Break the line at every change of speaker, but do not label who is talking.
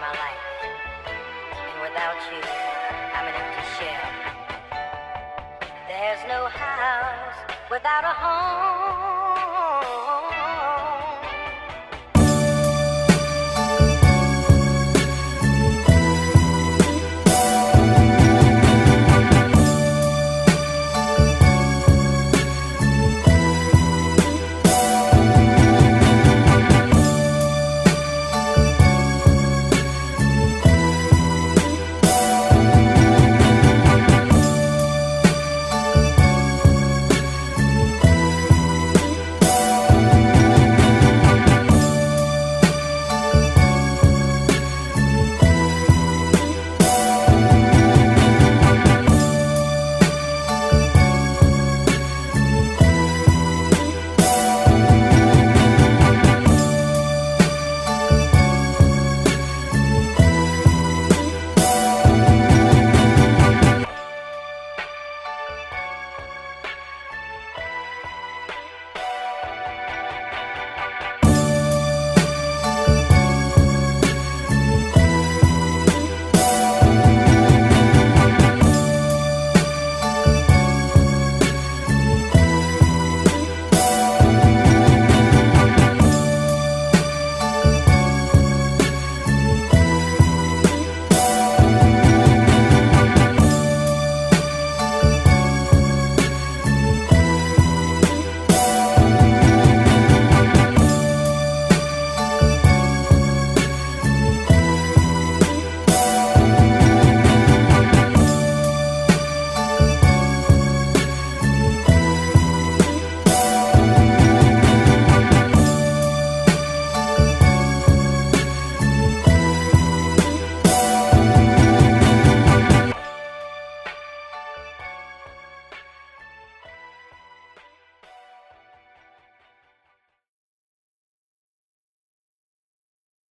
my life. And without you, I'm an empty shell. There's no house without a home.